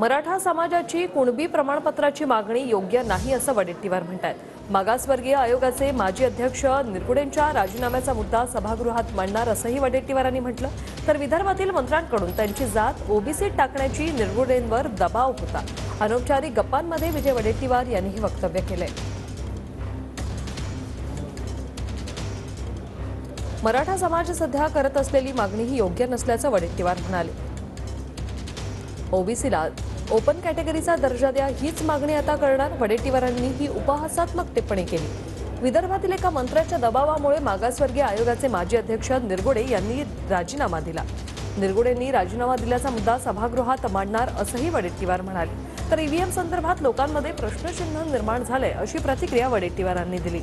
मराठा समाजाची कुणबी प्रमाणपत्राची मागणी योग्य नाही असं वडेट्टीवार म्हणतात मागासवर्गीय आयोगाचे माजी अध्यक्ष निरगुडेंच्या राजीनाम्याचा मुद्दा सभागृहात मांडणार असंही वडेट्टीवारांनी म्हटलं. तर विदर्भातील मंत्र्यांकडून त्यांची जात ओबीसीत टाकण्याची निरगुडेंवर दबाव होता. अनौपचारिक गप्पांमध्ये विजय वडेट्टीवार यांनी हे वक्तव्य केलंय. मराठा समाज सध्या करत असलेली मागणी ही योग्य नसल्याचं वडेट्टीवार म्हणाले. ओबीसीला ओपन कॅटेगरीचा दर्जा द्या हीच मागणी आता करणार वडेट्टीवारांनी ही उपहासात्मक टिप्पणी केली. विदर्भातील एका मंत्र्याच्या दबावामुळे मागासवर्गीय आयोगाचे माजी अध्यक्ष निरगुडे यांनी राजीनामा दिला. निरगुडेंनी राजीनामा दिल्याचा मुद्दा सभागृहात मांडणार असंही वडेट्टीवार म्हणाले. तर ईव्हीएम संदर्भात लोकांमध्ये प्रश्नचिन्ह निर्माण झालंय अशी प्रतिक्रिया वडेट्टीवारांनी दिली.